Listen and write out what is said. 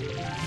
Yeah.